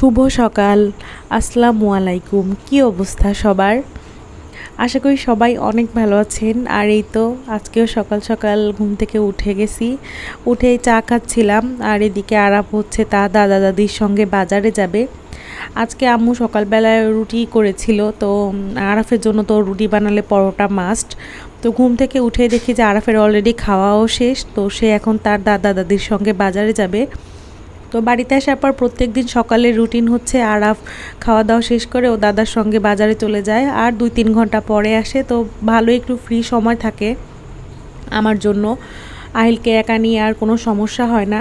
শুভ সকাল। আসসালামু আলাইকুম। কি অবস্থা সবার? আশা করি সবাই অনেক ভালো আছেন। আর এই তো আজকেও সকাল সকাল ঘুম থেকে উঠে গেছি। উঠেই চা খাচ্ছিলাম। আর এদিকে আরাপ হচ্ছে তা দাদা দাদির সঙ্গে বাজারে যাবে। আজকে আম্মু সকালবেলায় রুটি করেছিল। তো আরাফের জন্য তো রুটি বানালে পরোটা মাস্ট তো ঘুম থেকে উঠে দেখি যে আরাফের অলরেডি খাওয়াও শেষ। তো সে এখন তার দাদা দাদির সঙ্গে বাজারে যাবে। তো বাড়িতে আসার পর প্রত্যেক দিন সকালের রুটিন হচ্ছে আরাফ খাওয়া দাওয়া শেষ করে ও দাদার সঙ্গে বাজারে চলে যায়। আর দুই তিন ঘণ্টা পরে আসে, তো ভালো একটু ফ্রি সময় থাকে আমার জন্য। আহিলকে একা নিয়ে আর কোনো সমস্যা হয় না।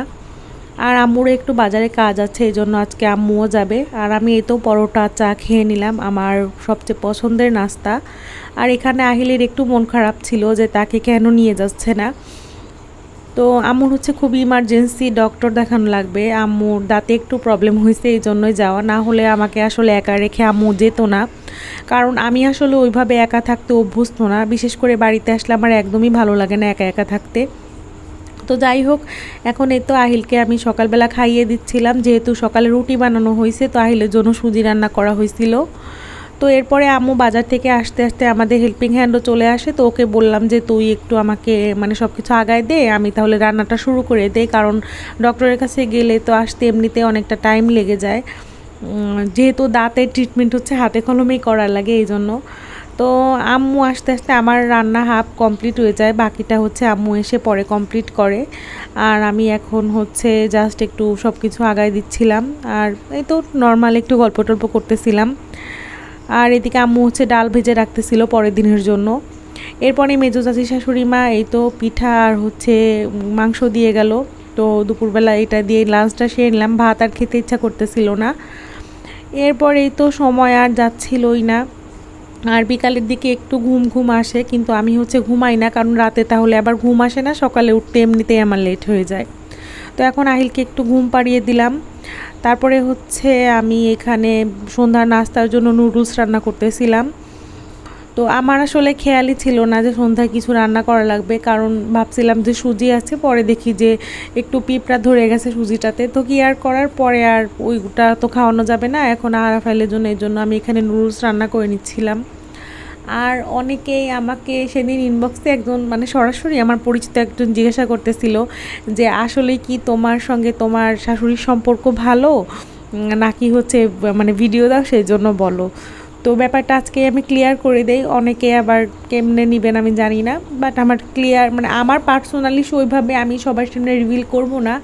আর আম্মুরও একটু বাজারে কাজ আছে এই জন্য আজকে আম্মুও যাবে। আর আমি এই তো পরোটা, চা খেয়ে নিলাম, আমার সবচেয়ে পছন্দের নাস্তা। আর এখানে আহিলের একটু মন খারাপ ছিল যে তাকে কেন নিয়ে যাচ্ছে না। তো আম্মুর হচ্ছে খুব ইমার্জেন্সি ডক্টর দেখানো লাগবে। আম্মুর দাঁতে একটু প্রবলেম হয়েছে এই জন্যই যাওয়া। না হলে আমাকে আসলে একা রেখে আম্মু যেত না। কারণ আমি আসলে ওইভাবে একা থাকতে অভ্যস্ত না। বিশেষ করে বাড়িতে আসলে আমার একদমই ভালো লাগে না একা একা থাকতে। তো যাই হোক, এখন এই তো আহিলকে আমি সকালবেলা খাইয়ে দিচ্ছিলাম। যেহেতু সকালে রুটি বানানো হয়েছে, তো আহিলের জন্য সুজি রান্না করা হয়েছিল। তো এরপরে আম্মু বাজার থেকে আসতে আসতে আমাদের হেল্পিং হ্যান্ডও চলে আসে। তো ওকে বললাম যে, তুই একটু আমাকে মানে সব কিছু আগায় দে, আমি তাহলে রান্নাটা শুরু করে দেই। কারণ ডক্টরের কাছে গেলে তো আসতে এমনিতে অনেকটা টাইম লেগে যায়। যেহেতু দাঁতের ট্রিটমেন্ট হচ্ছে, হাতে কলমেই করা লাগে এই জন্য তো আম্মু আস্তে আস্তে আমার রান্না হাফ কমপ্লিট হয়ে যায়, বাকিটা হচ্ছে আম্মু এসে পরে কমপ্লিট করে। আর আমি এখন হচ্ছে জাস্ট একটু সব কিছু আগায় দিচ্ছিলাম। আর এই তো নর্মাল একটু গল্প টল্প করতেছিলাম। আর এদিকে আম্মু হচ্ছে ডাল ভেজে রাখতেছিল পরের দিনের জন্য। এরপরে মেজো চাচি শাশুড়ি মা, এই তো পিঠা আর হচ্ছে মাংস দিয়ে গেল। তো দুপুরবেলা এটা দিয়ে লাঞ্চটা সেরে নিলাম। ভাত আর খেতে ইচ্ছা করতেছিল না। এরপর এই তো সময় আর যাচ্ছিলই না। আর বিকালের দিকে একটু ঘুম ঘুম আসে, কিন্তু আমি হচ্ছে ঘুমাই না, কারণ রাতে তাহলে আবার ঘুম আসে না। সকালে উঠতে এমনিতেই আমার লেট হয়ে যায়। তো এখন আহিলকে একটু ঘুম পাড়িয়ে দিলাম। তারপরে হচ্ছে আমি এখানে সন্ধ্যার নাস্তার জন্য নুডলস রান্না করতেছিলাম। তো আমার আসলে খেয়ালই ছিল না যে সন্ধ্যায় কিছু রান্না করা লাগবে, কারণ ভাবছিলাম যে সুজি আছে, পরে দেখি যে একটু পিঁপড়া ধরে গেছে সুজিটাতে। তো কি আর করার? পরে আর ওইটা তো খাওয়ানো যাবে না। এখন আরাফাইলের জন্য এই জন্য আমি এখানে নুডলস রান্না করে নিচ্ছিলাম। আর অনেকেই আমাকে সেদিন ইনবক্সে একজন মানে সরাসরি আমার পরিচিত একজন জিজ্ঞাসা করতেছিল যে, আসলে কি তোমার সঙ্গে তোমার শাশুড়ির সম্পর্ক ভালো? নাকি হচ্ছে মানে ভিডিও দাও, সেই জন্য বলো। তো ব্যাপারটা আজকে আমি ক্লিয়ার করে দেই। অনেকে আবার কেমনে নেবেন আমি জানি না বাট আমার ক্লিয়ার মানে আমার পার্সোনালি ওইভাবে আমি সবার সামনে রিভিল করব না।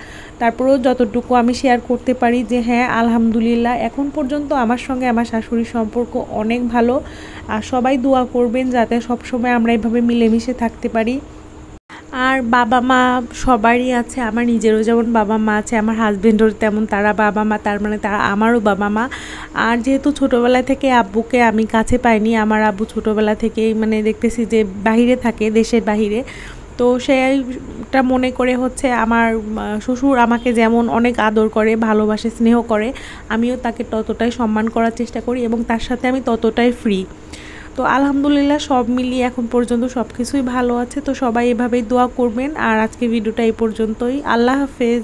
তারপরেও যতটুকু আমি শেয়ার করতে পারি যে হ্যাঁ আলহামদুলিল্লাহ, এখন পর্যন্ত আমার সঙ্গে আমার শাশুড়ির সম্পর্ক অনেক ভালো। আর সবাই দোয়া করবেন যাতে সবসময় আমরা এভাবে মিলেমিশে থাকতে পারি। আর বাবা মা সবারই আছে, আমার নিজেরও যেমন বাবা মা আছে, আমার হাজব্যান্ডেরও তেমন, তারা বাবা মা, তার মানে তারা আমারও বাবা মা। আর যেহেতু ছোটোবেলা থেকে আব্বুকে আমি কাছে পাইনি, আমার আব্বু ছোটোবেলা থেকেই মানে দেখতেছি যে বাহিরে থাকে, দেশের বাহিরে। তো সেইটা মনে করে হচ্ছে আমার শ্বশুর আমাকে যেমন অনেক আদর করে, ভালোবাসে, স্নেহ করে, আমিও তাকে ততটাই সম্মান করার চেষ্টা করি এবং তার সাথে আমি ততটাই ফ্রি তো আলহামদুলিল্লাহ সব মিলিয়ে এখন পর্যন্ত সব কিছুই ভালো আছে, তো সবাই এভাবেই দোয়া করবেন। আর আজকে ভিডিওটা এই পর্যন্তই। আল্লাহ হাফেজ।